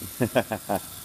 ha ha ha